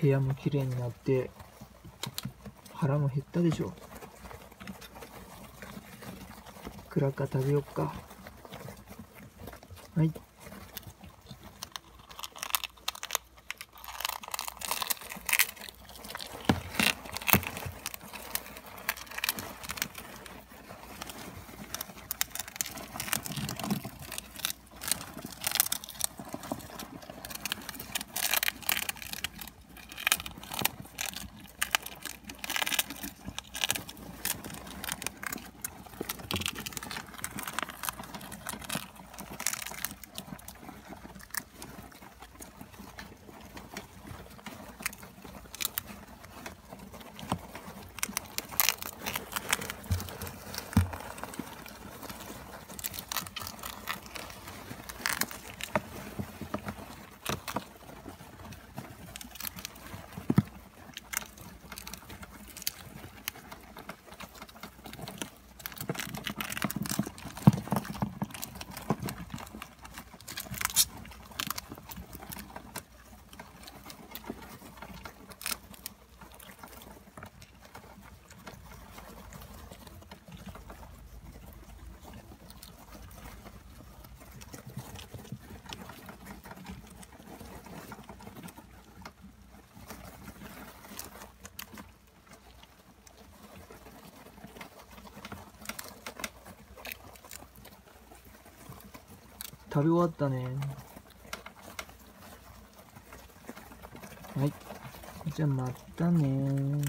部屋も綺麗になって腹も減ったでしょ。クラッカー食べよっか。はい。食べ終わったね。はい。じゃあまたね